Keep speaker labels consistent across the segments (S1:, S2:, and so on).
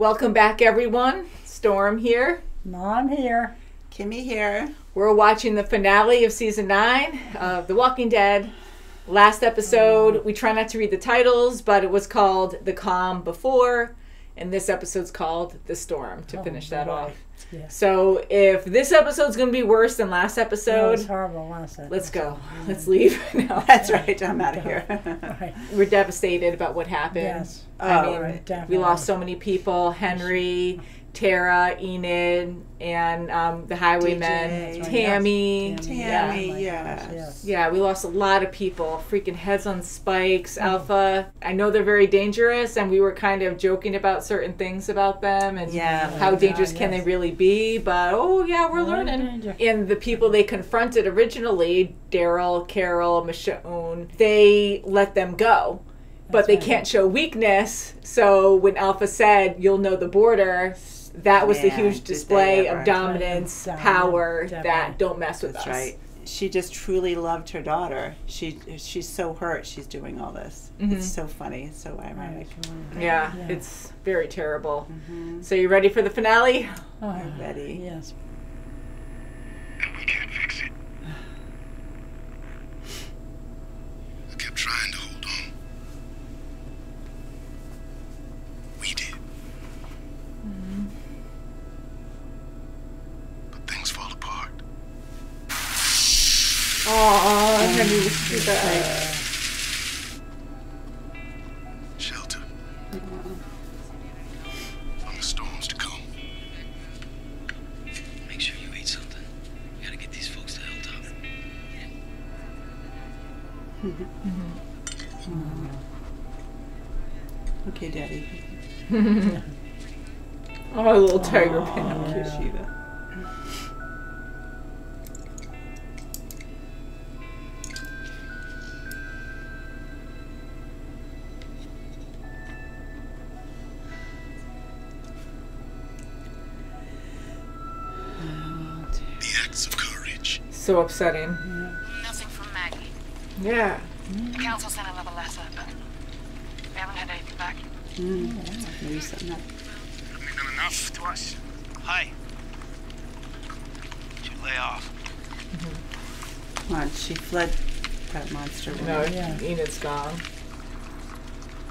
S1: Welcome back, everyone. Storm here.
S2: Mom here.
S3: Kimmy here.
S1: We're watching the finale of season nine of The Walking Dead. Last episode, we try not to read the titles, but it was called The Calm Before, and this episode's called The Storm to oh, finish that
S2: boy.
S1: off. So if this episode's going to be worse than last episode,
S2: was horrible, wasn't it?
S1: let's go. Let's leave no,
S3: That's right. I'm out of here.
S2: Right.
S1: We're devastated about what happened.
S2: Yes.
S1: I
S3: Oh,
S1: mean,
S2: right,
S1: we lost so many people Henry, Tara, Enid, and um, the Highwaymen,
S3: DJ.
S1: Tammy.
S2: Tammy,
S1: Yeah.
S3: Tammy.
S2: Oh my
S3: yes.
S1: Yeah, we lost a lot of people. Freaking heads on spikes, Alpha. I know they're very dangerous, and we were kind of joking about certain things about them and
S3: Yeah.
S1: how
S2: Oh,
S1: dangerous
S2: God,
S1: can
S2: yes.
S1: they really be. But oh, yeah, we're
S2: They're
S1: learning.
S2: danger-
S1: And the people they confronted originally, Daryl, Carol, Michonne, they let them go. But
S2: That's
S1: they
S2: right.
S1: can't show weakness. So when Alpha said, you'll know the border, that was the huge display of dominance,
S2: Dominant,
S1: power, that don't mess with
S3: That's
S1: us.
S3: right. She just truly loved her daughter. She she's so hurt. She's doing all this. It's so funny. It's so ironic.
S1: Yeah,
S2: Yeah.
S1: it's very terrible.
S3: Mhm.
S1: So you ready for the finale?
S2: Oh,
S3: I'm ready.
S2: Yes.
S4: and we can't fix it.
S1: Oh, Henry was too bad.
S4: Shelter. From the storms to come.
S5: Make sure you eat something. We gotta get these folks to Hilltop.
S3: Okay, Daddy.
S1: Oh, little tiger pin.
S3: Cute Shiva.
S4: The
S1: So upsetting.
S6: Nothing from Maggie.
S1: Yeah.
S6: The council sent another letter, but we haven't had anything back.
S3: Mm. Maybe something that.
S4: Haven't done enough to us?
S5: Hi. Did you lay off?
S3: Come on, she fled that monster.
S1: No,
S2: Yeah.
S1: Enid's gone.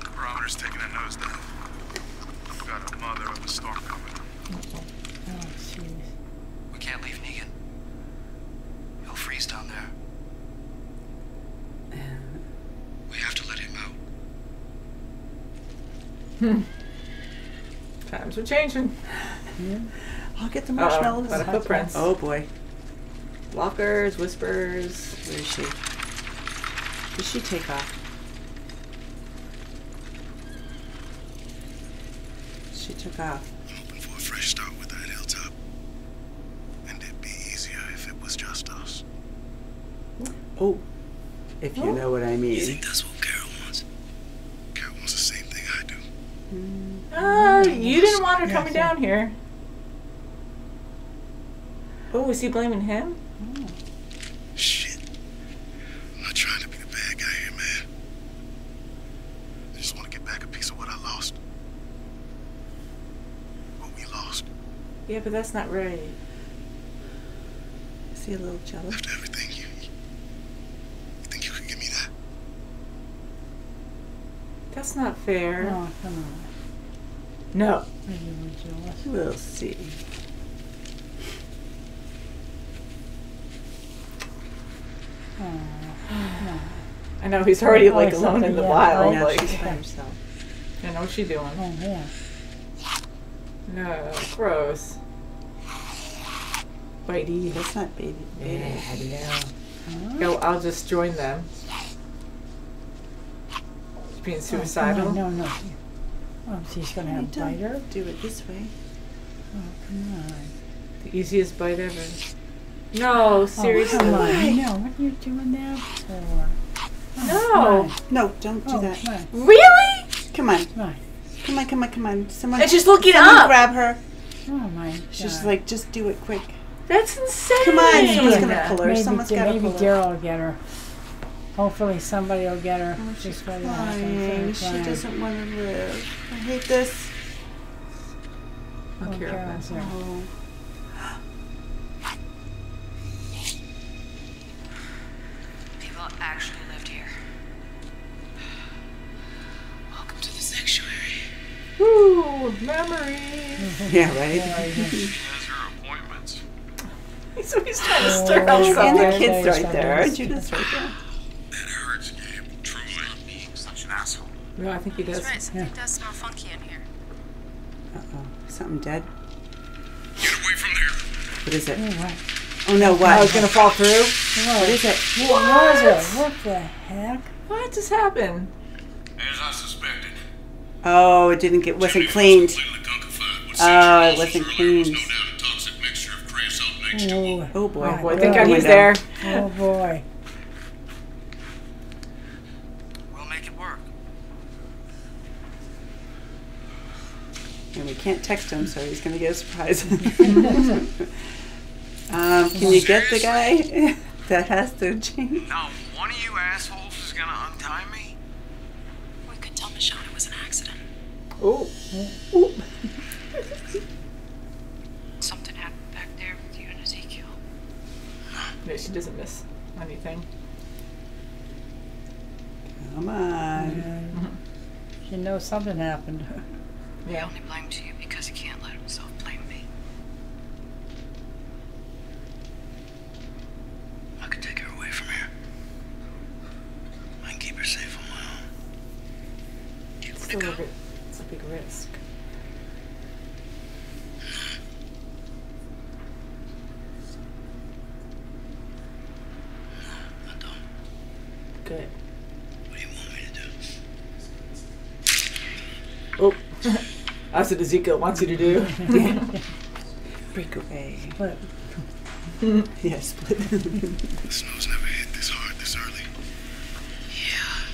S4: The barometer's taking a nosedive. I've got a mother of a storm coming.
S2: Oh, jeez.
S5: We can't leave Negan. He'll freeze down there. We have to let him out.
S1: Times are changing.
S3: I'll get the marshmallows.
S1: lot of footprints.
S3: Oh boy,
S1: Walkers, whispers.
S3: where is she? Did she take off? She took off.
S4: I'm hoping for a fresh start with that hilltop. And it'd be easier if it was just us.
S3: Oh, if you oh. know what I
S5: You
S3: mean.
S5: think that's what Carol wants?
S4: Carol wants the same thing I do.
S1: Ah, you didn't want her
S2: Yeah,
S1: coming down here. Oh, is he blaming him? Oh.
S4: Shit. I'm not trying to be the bad guy here, man. I just want to get back a piece of what I lost. What we lost.
S1: Yeah, but that's not right.
S3: Is he a little jealous?
S4: After everything, you, you think you could give me that?
S1: That's not fair.
S2: Oh, come on.
S1: No.
S2: We're jealous.
S3: We'll see.
S2: Oh, no.
S1: I know he's already
S2: Oh,
S1: like alone in the
S2: yeah,
S1: wild.
S2: oh,
S3: Now
S1: Like,
S3: she's by herself.
S1: I know what she's doing.
S2: Oh, yeah.
S1: No, gross. Bitey.
S3: That's not baby. baby.
S1: Yeah, yeah.
S2: Huh?
S1: Go, I'll just join them. She's being oh, suicidal.
S2: Oh, no, no, no. Oh, she's gonna have
S3: Don't
S2: bite her?
S3: Do it this way.
S2: Oh, come on.
S1: The easiest bite ever. No, seriously.
S2: Oh, come on. No, what are you doing that for?
S1: Oh, no.
S3: No, don't do
S2: Oh,
S3: that.
S2: come.
S1: Really?
S3: Come on.
S2: Come on.
S3: Come on, come on, come on. Someone,
S1: And she's looking
S3: someone
S1: up.
S3: grab her.
S2: Oh, my
S3: She's
S2: God.
S3: like, just do it quick.
S1: That's insane.
S3: Come on, someone's gonna pull her.
S2: Maybe,
S3: Someone's gotta
S2: maybe
S3: pull her.
S2: Maybe Daryl will get her. Hopefully somebody will get her.
S3: Oh, she's
S2: Just
S3: crying. She
S2: Crying.
S3: doesn't want to live. I hate this.
S1: Oh,
S2: Oh,
S1: Carol.
S2: Carol's here.
S3: Oh.
S6: People actually lived here. Welcome to the sanctuary.
S1: Woo! Memories.
S3: Yeah, right.
S4: She has her appointments.
S1: So he's trying to stir oh, up
S2: Oh,
S3: And the kid's right there. Judith's right there.
S1: No, I think he does.
S6: That's Right, something does smell funky in here.
S3: Uh oh. Something dead?
S4: Get away from there.
S3: What is it?
S2: Oh, no, what?
S3: Oh no,
S1: Oh,
S3: what?
S1: it's gonna fall through.
S3: What is it?
S2: What was it? What the heck?
S1: What just happened?
S4: As I suspected.
S3: Oh, it didn't get, wasn't cleaned. Oh, it wasn't cleaned.
S2: Oh,
S3: Oh boy.
S1: Oh boy,
S2: Oh,
S1: thank God he's
S3: window.
S1: there.
S2: oh boy.
S5: We'll make it work.
S3: And we can't text him, so he's gonna get a surprise. um, can you get the guy that has the chain?
S5: Now, one of you assholes is gonna untie me?
S6: We could tell Michonne it was an accident.
S1: Oh, oh.
S6: Something happened back there with you and Ezekiel.
S1: no, she doesn't miss anything.
S3: Come on.
S2: And she knows something happened.
S6: He only blamed you because he can't let himself blame me.
S5: I could take her away from here. I can keep her safe on my own. Do you want to go?
S1: bit, it's a big risk.
S5: I don't.
S1: Good.
S5: What do you want me to do?
S1: Oh, that's what Ezekiel wants you to do.
S3: Break away.
S2: But
S3: Yes, split.
S4: The snow's never hit this hard this early.
S6: Yeah.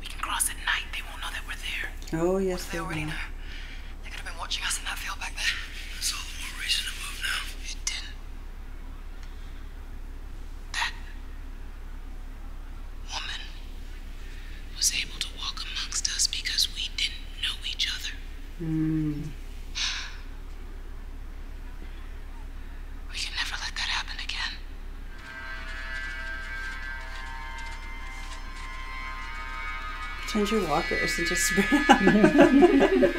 S6: We can cross at night. They won't know that we're there.
S3: oh, yes,
S6: They
S3: they
S6: already
S3: will.
S6: know.
S3: Change your walkers and just spray them.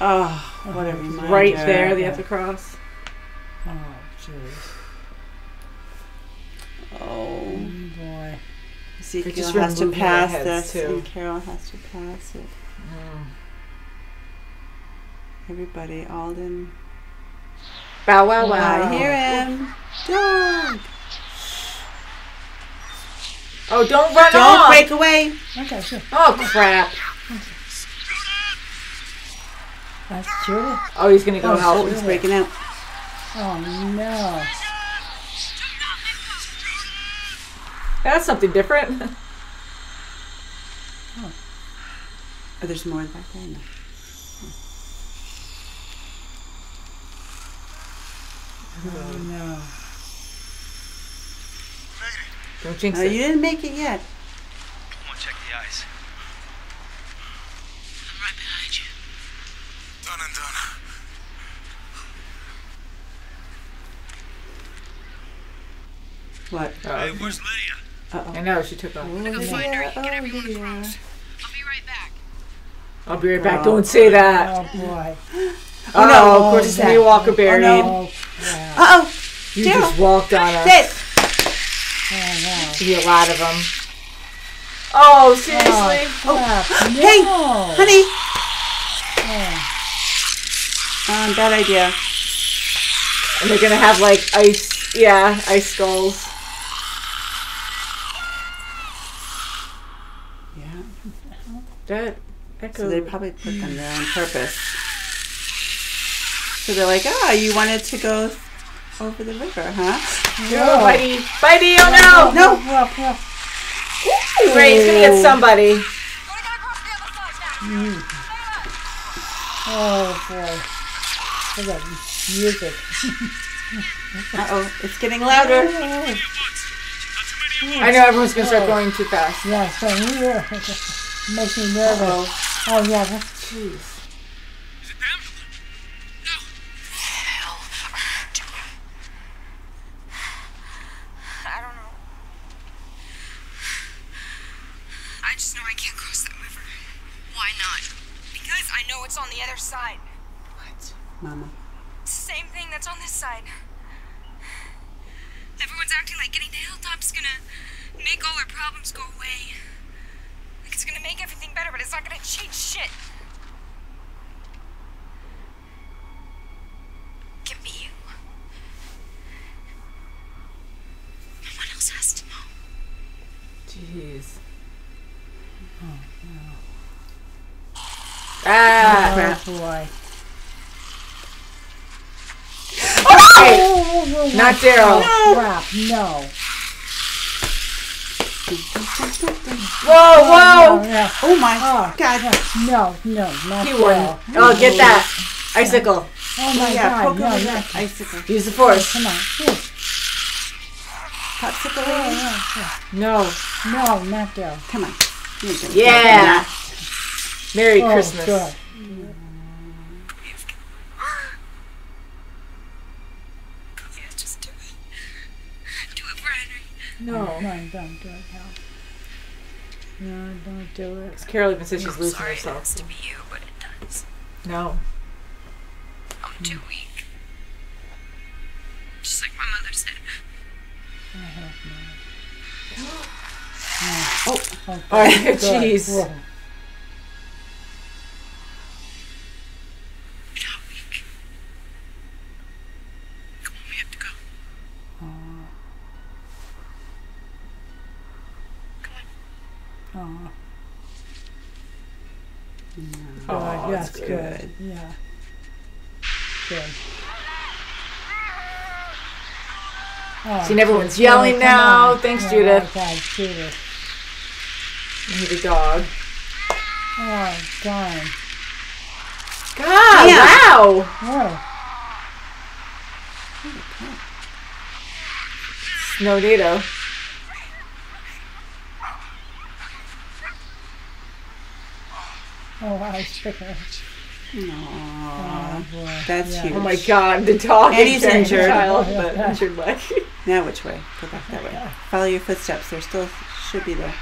S3: Ah, oh, what a reminder.
S1: right there, they have to cross.
S2: oh jeez.
S3: Oh.
S2: Oh boy.
S3: Ezekiel
S1: just
S3: has to pass
S1: heads,
S3: this,
S1: too.
S3: and Carol has to pass it. Mm. Everybody, Alden.
S1: Bow wow wow.
S3: I hear him. Dog.
S1: Oh, don't run
S3: Don't
S1: off.
S3: break away.
S2: Okay, sure.
S1: Oh crap.
S2: That's Julie.
S1: Oh, he's gonna go
S2: Oh,
S1: help.
S3: Oh, he's breaking out.
S2: Oh no.
S1: That's something different.
S3: Oh, there's more back there. No.
S2: Oh no.
S1: Don't jinx
S3: No,
S1: it.
S3: you didn't make it yet.
S5: I want to check the ice.
S6: I'm right behind you.
S4: Done and done.
S3: What?
S4: Hey, where's Lydia?
S3: Uh-oh.
S1: I know she took off.
S3: Oh,
S6: find her.
S3: Lydia.
S6: Get
S3: Oh,
S6: everyone
S3: Lydia.
S6: across. I'll be right back.
S1: I'll be right back.
S3: Oh.
S1: Don't say that.
S2: Oh boy.
S1: Oh, oh
S3: no.
S1: of course
S3: Oh,
S1: it's
S3: that-
S1: me Walker buried.
S2: Oh crap.
S3: Uh-oh.
S1: You
S3: Daryl.
S1: just walked on us.
S3: Sit.
S2: Oh
S1: Be a lot of them. Oh, seriously?
S2: no.
S3: Hey, honey.
S2: Oh.
S3: Um, bad idea.
S1: And they're gonna have like ice, yeah, ice skulls.
S3: Yeah.
S1: That echo.
S3: So they probably put them there on purpose. So they're like, ah, you wanted to go over the river, huh?
S1: Oh, buddy. Buddy, oh
S3: No.
S2: Well, well,
S1: no! Great, he's gonna get somebody. Mm.
S2: Oh boy. Look at that music.
S3: Uh-oh, it's getting louder.
S1: I know everyone's gonna start oh. going too fast.
S2: Yeah, so here makes me nervous.
S3: Uh-oh.
S2: Oh yeah, that's jeez.
S1: Ah!
S2: Oh boy.
S1: Hey,
S2: Oh, oh, oh,
S1: not
S2: oh,
S1: Daryl.
S2: Crap, no.
S1: Whoa, whoa!
S2: Yeah.
S3: Oh my
S2: Oh,
S3: God.
S2: No, no, not
S1: He won.
S2: Daryl.
S1: Oh, get that. Icicle.
S2: Oh my
S3: yeah,
S2: god,
S3: poke
S2: no,
S3: him
S2: no.
S3: icicle.
S1: Use the force.
S2: Come on. Here.
S3: Popsicle
S2: Oh, yeah, yeah.
S1: No.
S2: No, not Daryl.
S3: Come on.
S1: Yeah. Merry
S2: Oh,
S1: Christmas.
S2: good.
S7: Yeah, just do it. Do it for Henry.
S1: No.
S2: No, don't do it, no. No, don't do it.
S1: Carol even says she's losing
S7: Sorry it
S1: herself.
S7: has to be you, but it does.
S1: No.
S7: I'm too hmm. weak. Just like my mother said.
S2: Oh,
S1: Oh,
S2: oh good. jeez.
S1: See, and everyone's
S2: Judith,
S1: yelling now.
S2: on.
S1: Thanks,
S2: Yeah,
S1: Judith.
S2: Okay, Judith.
S1: And the dog.
S2: Oh, darn.
S1: God,
S3: Yeah.
S1: wow.
S2: Oh,
S1: No NATO.
S2: oh, I sticker.
S3: Aww.
S2: Oh, boy.
S3: That's
S2: Yeah.
S3: Oh huge.
S1: Oh my god, the dog
S3: And he's
S1: is
S3: injured.
S1: Child,
S2: Yeah.
S1: but injured leg.
S3: Now which way? Go back that way. Follow your footsteps. They're still should be there.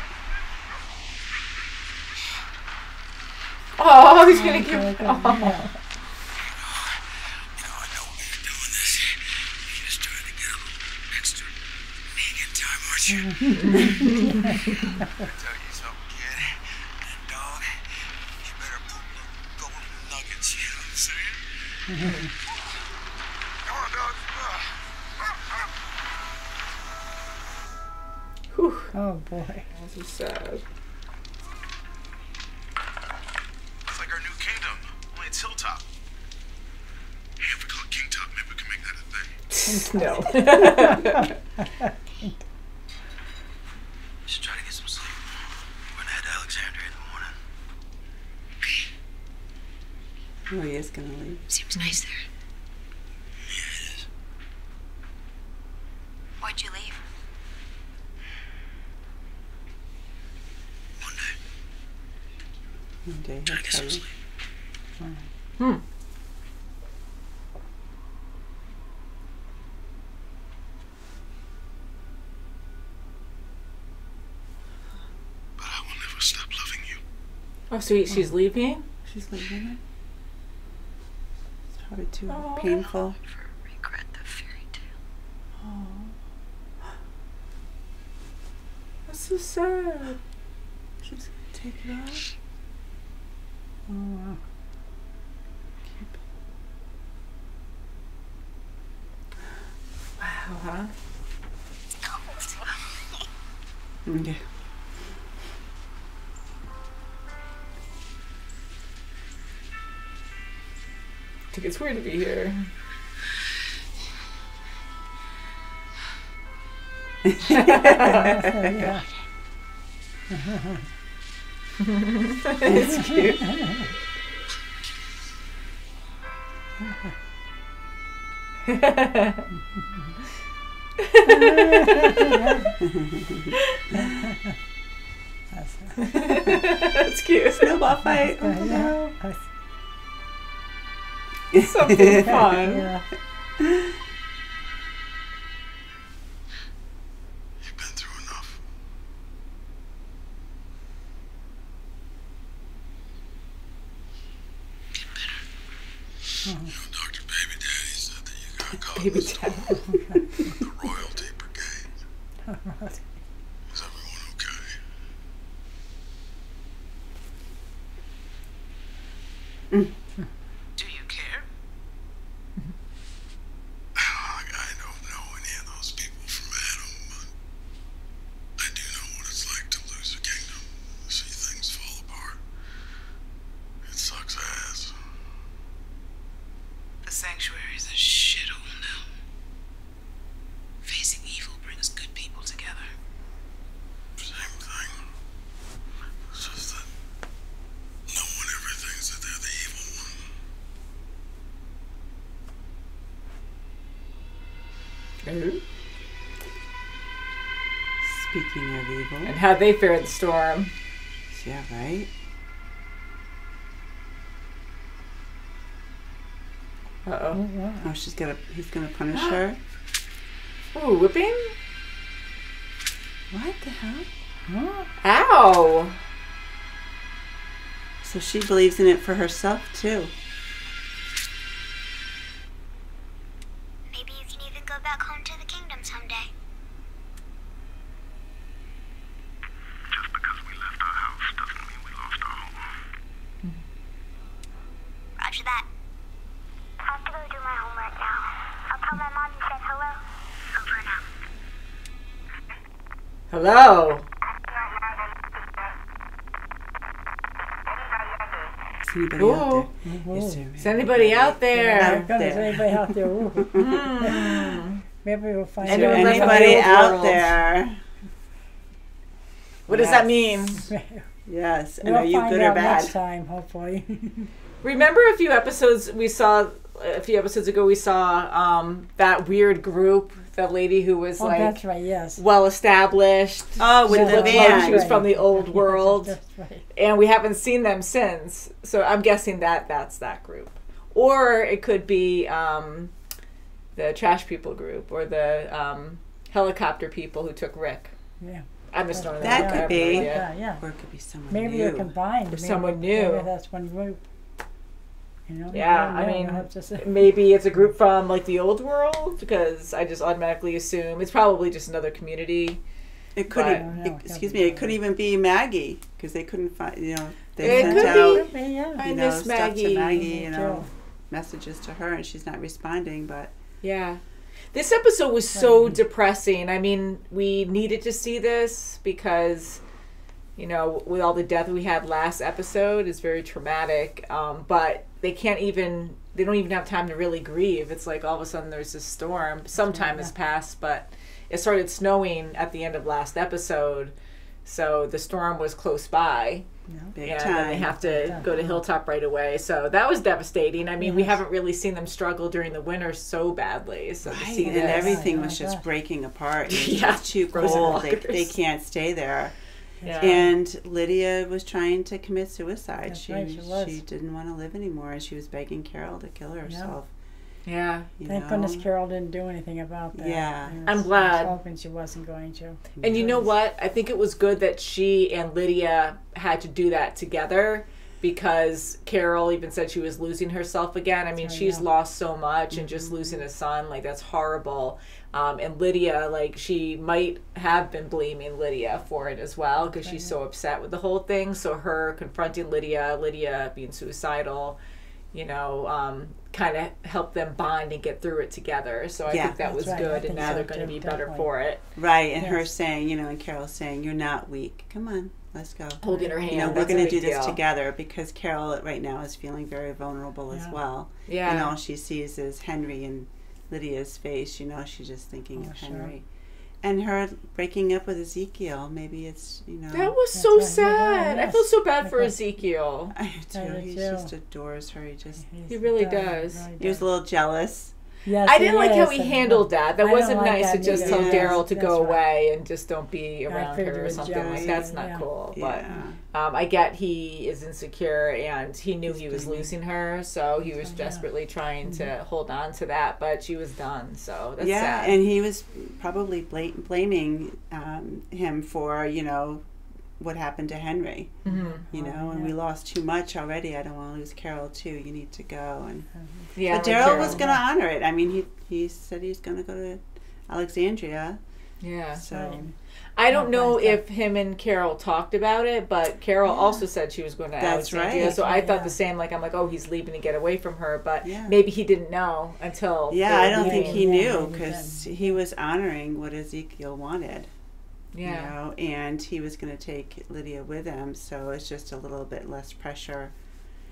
S1: Oh, he's oh gonna
S2: Okay,
S1: give.
S2: good.
S1: Oh.
S2: Yeah.
S4: You
S1: Whew,
S2: Oh, boy.
S1: this is sad.
S4: It's like our new kingdom, only it's Hilltop. Hey, if we call it Kingtop, maybe we can make that a thing.
S1: no.
S5: Should try to get some sleep. We're gonna head to Alexandria in the morning.
S3: Oh, he is gonna leave.
S7: Seems nice there.
S5: Yeah, it is.
S7: Why'd you leave?
S5: One day,
S3: One day
S5: try
S3: he'll
S5: to get
S3: tell
S5: some
S3: you.
S1: Hmm.
S4: But I will never stop loving you.
S1: Oh, so he- she's leaving?
S3: She's leaving. It's probably too
S1: Oh.
S3: painful.
S7: For regret the fairy tale.
S1: That's so sad.
S3: She's gonna take it off.
S2: Oh, wow.
S1: Wow, huh?
S3: Okay.
S1: I think it's weird to be here.
S2: yeah.
S1: it's cute. That's cute.
S3: Snowball fight. Oh,
S2: Yeah.
S3: no.
S1: Something fun.
S2: Yeah.
S4: You've been through enough.
S5: Get
S4: You know, Dr. Baby Daddy said that you got caught
S1: Baby daddy.
S4: the royalty brigade. Is everyone okay?
S6: Do you care?
S4: I I don't know any of those people from Adam, but I do know what it's like to lose a kingdom, see things fall apart. It sucks ass.
S6: The sanctuary is a shithole now. Facing evil brings good people together.
S4: Same thing. It's just that no one ever thinks that they're the evil one.
S3: Speaking of evil.
S1: and how they fared the storm.
S3: Yeah, right?
S1: Uh oh.
S3: Oh, she's gonna, he's gonna punish her?
S1: Ooh, whipping?
S3: What the hell?
S1: Ow!
S3: So she believes in it for herself, too.
S7: Maybe you can even go back home to the kingdom someday.
S4: Just because we left our house doesn't mean we lost our home.
S7: Roger that. I have to go do my homework now. I'll tell my mom you said hello. Over now.
S1: Hello.
S3: Is anybody
S1: Ooh.
S3: out there? Is there
S1: Is anybody out there?
S3: Out
S2: Goodness, anybody out there?
S1: Hmm.
S2: Maybe we'll find
S3: Is there
S2: out.
S3: anybody out there?
S1: What does that mean?
S3: Yes. And
S2: We'll
S3: are you good or
S2: out next
S3: bad?
S2: time, hopefully.
S1: Remember a few episodes we saw a few episodes ago we saw um, that weird group, that lady who was
S2: oh,
S1: like
S2: that's right. Yes.
S1: well established.
S3: Oh, with
S2: Yeah,
S3: the
S1: looked
S2: that's
S1: like
S3: van.
S1: she was from the old
S2: Yes,
S1: world.
S2: That's right.
S1: and we haven't seen them since. So I'm guessing that that's that group, or it could be um, the trash people group or the um, helicopter people who took Rick.
S2: Yeah.
S1: I'm just throwing
S3: That
S1: that,
S3: could
S1: I have no
S3: be.
S1: idea.
S2: Yeah, yeah.
S3: Or it could be someone
S2: Maybe
S3: new.
S2: they're combined. Maybe,
S1: someone new.
S2: Maybe that's one group. You know?
S1: Yeah,
S2: you
S1: I mean,
S2: know to say.
S1: Maybe it's a group from like the old world because I just automatically assume it's probably just another community.
S3: It could.
S1: But-
S2: No, no,
S3: excuse me. It could even be Maggie because they couldn't find. You know, they
S1: It
S3: sent
S1: could
S3: out
S1: be.
S2: yeah.
S1: I
S3: you know
S1: miss
S3: stuff
S1: Maggie.
S3: to Maggie. You know,
S2: too.
S3: messages to her, and she's not responding. But
S1: Yeah. This episode was so depressing. I mean, we needed to see this because, you know, with all the death we had last episode, is very traumatic. Um, but they can't even, they don't even have time to really grieve. It's like all of a sudden there's this storm. Some time has passed, but it started snowing at the end of last episode. So the storm was close by.
S3: big
S1: and
S3: time.
S1: then they have to go to Hilltop right away. So that was devastating. I mean, we haven't really seen them struggle during the winter so badly. So
S3: Right,
S1: see
S3: and everything
S2: Oh
S3: was just
S2: God.
S3: breaking apart. It was
S1: Yeah,
S3: just too
S1: frozen
S3: cold. They, they can't stay there.
S1: Yeah.
S3: And Lydia was trying to commit suicide.
S2: That's
S3: she
S2: right, she was.
S3: didn't want to live anymore, and she was begging Carol to kill herself.
S1: yeah,
S3: You
S2: Thank
S3: know?
S2: goodness Carol didn't do anything about that.
S3: Yeah.
S2: I was-
S1: I'm
S2: I was
S1: glad.
S2: hoping she wasn't going to.
S1: and you know what? I think it was good that she and Lydia had to do that together because Carol even said she was losing herself again. I mean,
S2: right,
S1: she's
S2: yeah.
S1: lost so much, and just mm-hmm. losing a son, like that's horrible. Um, and Lydia, like she might have been blaming Lydia for it as well because she's so upset with the whole thing. So her confronting Lydia, Lydia being suicidal, you know, um, kind of helped them bond and get through it together. So I
S3: Yeah,
S1: think that was
S2: right.
S1: Good, and now
S2: so
S1: they're going to be better
S2: definitely.
S1: for it.
S3: Right, and her saying, you know, and Carol saying, "You're not weak. Come on, let's go."
S1: Holding her hand.
S3: You know, we're going to do this
S1: deal.
S3: together because Carol right now is feeling very vulnerable as well.
S1: Yeah.
S3: And all she sees is Henry and Lydia's face. You know, she's just thinking
S2: Oh,
S3: of
S2: sure.
S3: Henry. And her breaking up with Ezekiel. Maybe it's, you know.
S1: That was so
S2: right.
S1: sad.
S2: Yeah,
S1: I feel so bad for Ezekiel.
S3: I do.
S2: I do
S3: He
S2: too.
S3: just adores her. He just.
S1: He really
S2: uh,
S1: does.
S2: really
S3: He was a little jealous.
S2: Yes,
S1: I didn't like how he handled that. That
S2: I
S1: wasn't
S2: like
S1: nice to just
S3: neither.
S1: tell
S3: Yeah,
S1: Daryl to go
S2: right.
S1: away and just don't be around
S2: figured
S1: her or something
S2: jealousy,
S1: like that's not
S2: yeah.
S1: cool.
S3: Yeah.
S1: But um, I get he is insecure and he knew
S3: He's
S1: he was
S3: blaming-
S1: losing her, so he was
S2: Yeah.
S1: desperately trying to hold on to that. But she was done, so that's
S3: yeah,
S1: sad.
S3: and he was probably bla- blaming um, him for you know what happened to Henry.
S1: Mm-hmm.
S3: You know, and we lost too much already. I don't want to lose Carol too. You need to go. And
S1: Yeah,
S3: but Daryl was going to honor it. I mean, he he said he's going to go to Alexandria.
S1: Yeah.
S3: So
S1: I don't know
S2: Right,
S1: if him and Carol talked about it, but Carol also said she was going to
S3: That's
S1: Alexandria.
S3: right.
S1: So I thought
S2: Yeah.
S1: the same. Like I'm like, oh, he's leaving to get away from her, but
S3: Yeah.
S1: maybe he didn't know until.
S3: yeah, I don't think he knew
S2: maybe
S3: because he was honoring what Ezekiel wanted.
S1: Yeah.
S3: You know, and he was going to take Lydia with him, so it's just a little bit less pressure.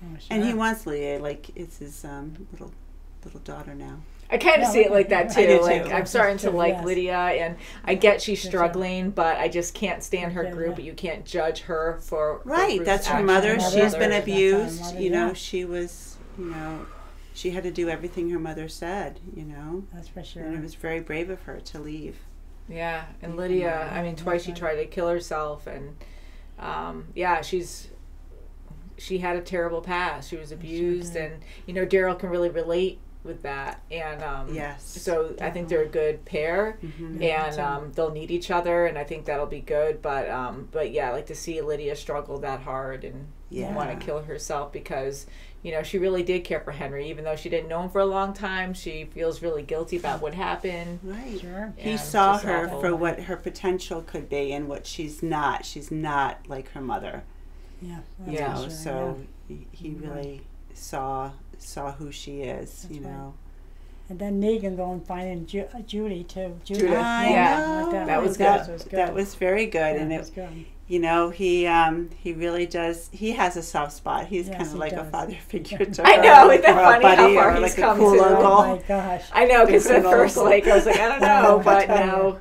S2: Oh,
S3: And he wants Lydia like it's his um, little little daughter now.
S1: I kind of
S2: Yeah,
S1: see it like that
S3: I
S1: too. Like
S3: too.
S1: I'm starting to like
S2: yes.
S1: Lydia, and I get she's struggling, but I just can't stand her group. But you can't judge her for for
S3: Right,
S1: Ruth's
S3: that's her
S1: actions.
S3: mother.
S2: Mother,
S3: She's been abused.
S2: mother,
S3: You know,
S2: yeah.
S3: she was. You know, she had to do everything her mother said. You know,
S2: That's for sure.
S3: and it was very brave of her to leave.
S1: Yeah, and Lydia, I mean, twice she tried to kill herself, and um, yeah, she's she had a terrible past. She was abused, and you know, Daryl can really relate with that, and um,
S3: Yes.
S1: so I think they're a good pair,
S3: Mhm.
S1: and um, they'll need each other, and I think that'll be good. But um, but yeah, like to see Lydia struggle that hard and
S3: Yeah.
S1: want to kill herself because. You know, she really did care for Henry, even though she didn't know him for a long time. She feels really guilty about what happened.
S3: Right.
S2: Sure.
S3: He saw her
S1: awful.
S3: for what her potential could be and what she's not. She's not like her mother.
S2: Yeah.
S3: You
S1: Yeah.
S3: know,
S2: sure,
S3: so he, he really saw saw who she is. you
S2: right.
S3: know.
S2: And then Negan going finding Ju- uh, Judy too. Judy.
S1: Judith,
S3: I
S1: yeah.
S3: know.
S1: That was
S3: that,
S2: good. Was good.
S3: That was very good,
S2: Yeah,
S3: and
S2: it
S3: it,
S2: was good.
S3: You know he um he really does. He has a soft spot. He's
S2: Yes,
S3: kind of
S2: he
S3: like a father figure to her
S1: I
S3: her,
S1: know, isn't that
S3: or a
S1: funny how
S3: buddy,
S1: far
S3: or
S1: he's
S3: like a
S1: come
S3: cool
S1: to?
S3: uncle.
S2: Oh my gosh.
S1: I know because at first, like I was like, I don't know,
S2: Oh,
S1: but now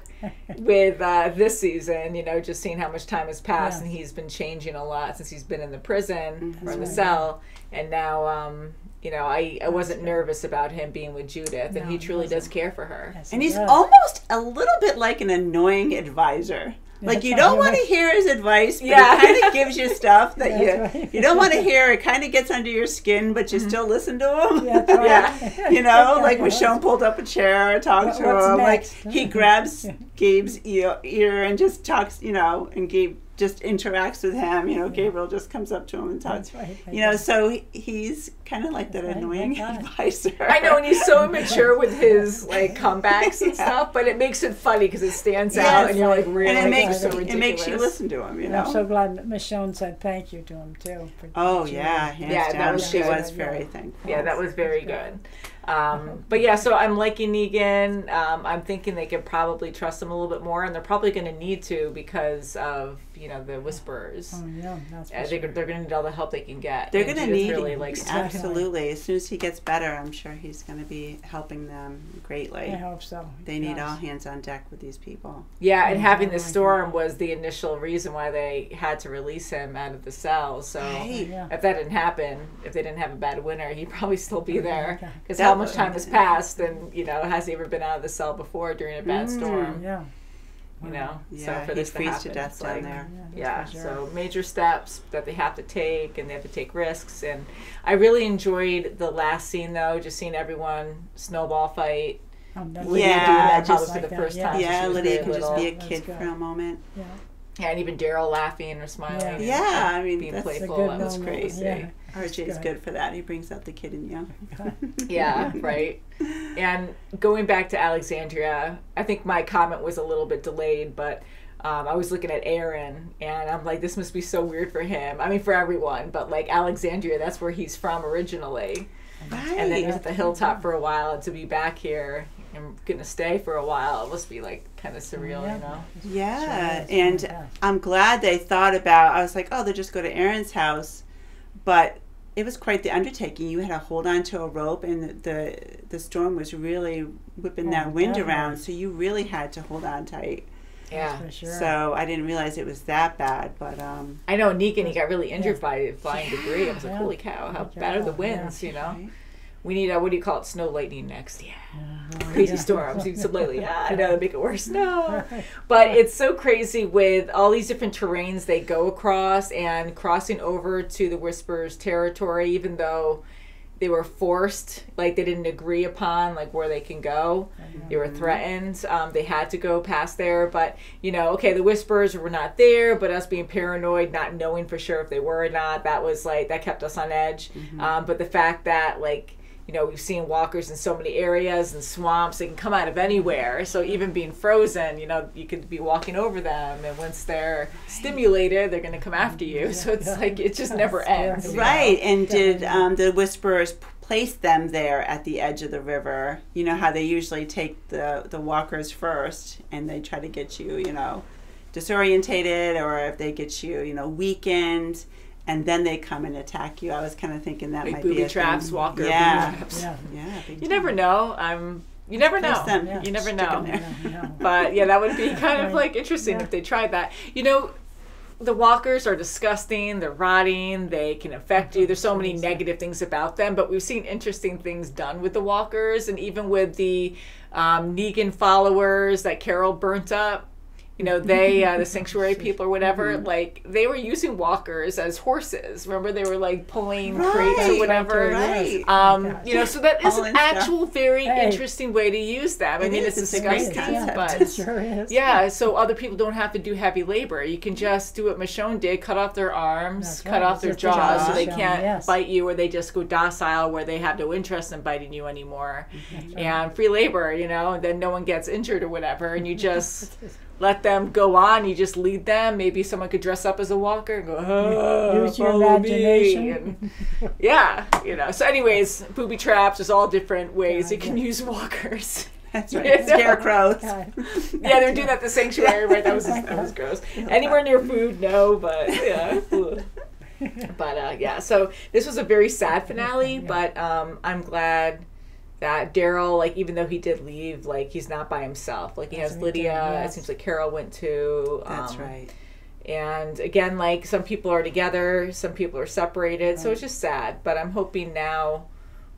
S1: with uh, this season, you know, just seeing how much time has passed,
S2: Yeah.
S1: and he's been changing a lot since he's been in the prison or in the
S2: right.
S1: cell, and now, um, you know, I, I wasn't nervous about him being with Judith, and
S2: No,
S1: he
S2: he
S1: truly does care for her.
S2: Yes,
S3: And he's
S2: does.
S3: almost a little bit like an annoying advisor. Like you don't want to hear his advice, but
S1: Yeah.
S3: he kind of gives you stuff that you
S2: right.
S3: you don't want to hear. It kind of gets under your skin, but you still listen to him.
S2: Yeah, right.
S1: Yeah.
S3: you know, like Michonne pulled up a chair, talked
S2: What-
S3: to him,
S2: next?
S3: like he grabs Gabe's ear, ear and just talks, you know, and Gabe just interacts with him. You know, Gabriel just comes up to him and talks.
S2: That's right.
S3: You know, so he's kind of like that
S2: right,
S3: annoying advisor.
S1: I know, and he's so immature with his like comebacks and
S3: Yeah.
S1: stuff, but it makes it funny because it stands
S3: Yes.
S1: out, and you're like, really,
S3: and it makes
S1: so
S3: it makes you listen to him. You
S2: And
S3: know.
S2: I'm so glad that Michonne said thank you to him too. for-
S3: Oh yeah, hands
S1: Yeah, that
S3: down,
S1: was
S3: she
S1: good.
S3: was very thankful.
S1: Yeah, that was very good. Um, but yeah, so I'm liking Negan. Um, I'm thinking they could probably trust him a little bit more, and they're probably going to need to because of you know the whisperers.
S2: Oh yeah, that's for
S1: I think
S2: sure.
S1: they're going to need all the help they can get.
S3: They're going to need
S1: really like
S3: absolutely. As soon as he gets better, I'm sure he's going to be helping them greatly.
S2: I hope so.
S3: They need
S2: Yes.
S3: all hands on deck with these people.
S1: Yeah, and having the
S2: Oh
S1: storm was the initial reason why they had to release him out of the cell. So
S3: Right.
S2: Yeah.
S1: if that didn't happen, if they didn't have a bad winter, he'd probably still be there. Because how much time has passed, and you know, has he ever been out of the cell before during a bad
S3: Mm.
S1: storm?
S2: Yeah.
S1: You know,
S3: Yeah,
S1: so for
S3: he'd
S1: this to
S3: freeze
S1: happen,
S3: to death
S1: it's
S3: down
S1: like,
S3: there.
S2: that's
S1: Yeah,
S2: sure.
S1: so major steps that they have to take, and they have to take risks. And I really enjoyed the last scene, though, just seeing everyone snowball fight.
S2: Um,
S1: Lydia
S3: Yeah,
S1: doing that
S3: just
S1: probably for the
S2: that,
S1: first
S2: yeah.
S1: time.
S3: yeah,
S1: she was
S3: Lydia
S1: very
S3: can just be a kid
S2: good.
S3: for a moment.
S2: Yeah.
S1: Yeah, and even Daryl laughing or smiling.
S2: Yeah.
S1: and
S3: Yeah, I mean,
S1: being
S3: that's a
S1: playful.
S2: good
S1: That was
S2: moment,
S1: crazy.
S2: Yeah.
S3: RJ's
S2: good.
S3: good for that. He brings out the kid in you.
S1: Yeah, right. And going back to Alexandria, I think my comment was a little bit delayed, but um, I was looking at Aaron, and I'm like, this must be so weird for him. I mean, for everyone, but like Alexandria, that's where he's from originally. Right. And then he was at the hilltop for a while, and to be back here and gonna stay for a while, it must be like kind of surreal,
S2: Yeah.
S1: you know?
S3: Yeah,
S2: Sure
S3: and
S2: Yeah.
S3: I'm glad they thought about. I was like, oh, they'll just go to Aaron's house, but it was quite the undertaking. You had to hold on to a rope, and the the, the storm was really whipping
S2: Oh,
S3: that wind
S2: definitely.
S3: around, so you really had to hold on tight.
S1: Yeah.
S2: For sure.
S3: So I didn't realize it was that bad, but um,
S1: I know Negan, he got really injured by flying debris. I was like,
S2: Yeah.
S1: holy cow, how bad are the
S2: job, yeah.
S1: winds, you know?
S3: right?
S1: We need a, what do you call it, snow lightning next. Yeah. Crazy
S2: yeah.
S1: storms. You so lately, ah, I know they make it worse. No, but it's so crazy with all these different terrains they go across and crossing over to the Whispers territory. Even though they were forced, like they didn't agree upon like where they can go. They were threatened. Um, they had to go past there, but you know, okay, the whispers were not there, but us being paranoid, not knowing for sure if they were or not, that was like that kept us on edge. Um, but the fact that like you know we've seen walkers in so many areas and swamps they can come out of anywhere so even being frozen you know you could be walking over them and once they're stimulated they're going to come after you so it's like it just never ends you know?
S3: Right. And did um, the whisperers place them there at the edge of the river? You know how they usually take the the walkers first, and they try to get you, you know, disorientated, or if they get you, you know, weakened, and then they come and attack you. I was kind of thinking that
S1: Like
S3: might
S1: booby
S3: be a
S1: traps,
S3: thing.
S1: walker booby
S3: Yeah.
S1: traps.
S2: Yeah.
S3: Yeah.
S1: you
S3: time.
S1: never know i'm you never know
S3: them.
S2: Yeah.
S1: you never
S3: Stick 'em
S1: know
S3: there.
S2: Yeah, yeah.
S1: but yeah that would be kind of like interesting
S2: Yeah.
S1: if they tried that you know the walkers are disgusting they're rotting they can affect you there's so many negative things about them but we've seen interesting things done with the walkers and even with the um, negan followers that carol burnt up you know they uh, the sanctuary people or whatever like they were using walkers as horses remember they were like pulling crates or whatever
S3: Right.
S1: um,
S2: gosh.
S1: you know, so that is
S3: Hauling
S1: an
S3: stuff.
S1: actual very
S2: Hey.
S1: interesting way to use them. I
S3: It
S1: mean,
S3: is,
S1: it's
S3: it's a great
S1: disgusting,
S3: concept.
S1: but
S2: It sure is.
S1: yeah, so other people don't have to do heavy labor. You can just do what Michonne did: cut off their arms,
S2: That's
S1: cut
S2: right,
S1: off their
S2: just a
S1: jaws, so they can't
S2: yes.
S1: bite you, or they just go docile, where they have no interest in biting you anymore.
S2: Mm-hmm.
S1: And free labor, you know, and then no one gets injured or whatever, and you just. Let them go on. You just lead them. Maybe someone could dress up as a walker and go, oh,
S2: Use your
S1: follow me,"
S2: imagination.
S1: and- yeah, you know. So, anyways, booby traps. There's all different ways you can use walkers.
S3: That's
S1: Yeah.
S3: right. Scarecrows.
S2: God.
S1: yeah, they're doing that at the sanctuary, right? That was that was gross. Anywhere near food, no, but yeah. But uh, yeah, so this was a very sad finale, but um, I'm glad that Daryl, like, even though he did leave, like, he's not by himself. Like, he
S2: That's
S1: has
S2: what he did,
S1: Lydia. It seems like Carol went too.
S3: That's
S1: um,
S3: right.
S1: And again, like, some people are together, some people are separated, so it's just sad. But I'm hoping now,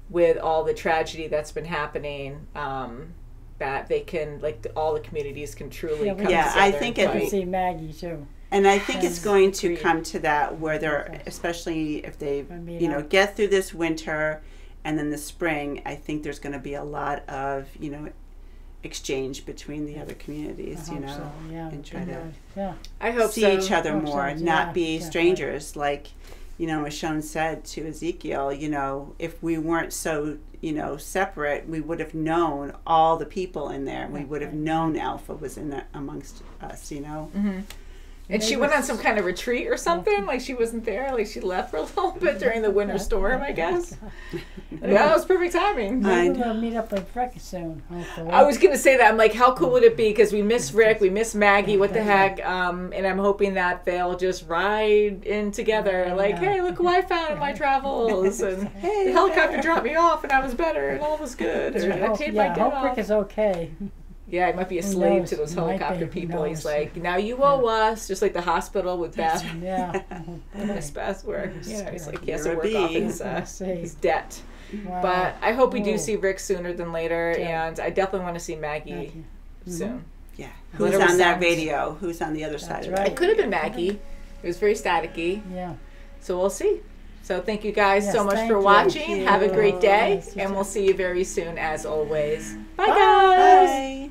S1: with all the tragedy that's been happening, um, that they can, like, all the communities can truly
S2: Yeah,
S1: come
S3: Yeah,
S1: together.
S3: I think
S2: I
S3: it-
S2: can see Maggie too.
S3: And I think it's going to come to that where they're, especially if they, you know, get through this winter and then the spring, I think there's going to be a lot of, you know, exchange between the other communities,
S2: I
S3: you know,
S2: so. Yeah.
S3: and try
S2: good
S3: to
S2: Lord. Yeah.
S1: I hope
S3: see
S1: so.
S3: each other
S2: Hope so,
S3: more,
S2: yeah,
S3: not be
S2: definitely.
S3: strangers. Like, you know, Michonne said to Ezekiel, you know, if we weren't so, you know, separate, we would have known all the people in there. We would have known Alpha was in there amongst us, you know. Mm-hmm.
S1: And she went on some kind of retreat or something. Like she wasn't there. Like she left for a little bit during the winter storm, I guess. Yeah, it was perfect timing.
S3: I
S2: Maybe we'll meet up with Rick soon. Hopefully.
S1: I was gonna say that. I'm like, how cool would it be? Because we miss Rick, we miss Maggie. What the heck? Um, and I'm hoping that they'll just ride in together. Like, hey, look who I found in my travels, and the helicopter dropped me off, and I was better, and all was good. Or, I
S2: hope,
S1: paid my
S2: yeah,
S1: debt
S2: hope. Rick is okay.
S1: Yeah, he might be a
S2: Who
S1: slave
S2: knows?
S1: to those helicopter people. He's like, now you owe us, just like the hospital with Beth.
S2: Yeah.
S1: Miss Beth, where you know, he's like he has to
S3: You're
S1: work off his, uh, his debt.
S2: Wow.
S1: But I hope we do
S2: Whoa.
S1: see Rick sooner than later,
S2: Yeah.
S1: and I definitely want to see Maggie
S2: Maggie.
S1: soon.
S3: Yeah. Who's
S1: her
S3: on that
S1: sound.
S3: radio? Who's on the other side of
S2: right.
S1: It could have been Maggie. It was very staticky,
S2: Yeah.
S1: so we'll see. So thank you guys
S2: Yes,
S1: so much for
S2: you.
S1: watching. Have a great day,
S2: Yes,
S1: and we'll see you very soon, as always. Bye,
S2: Bye.
S1: guys.
S3: Bye.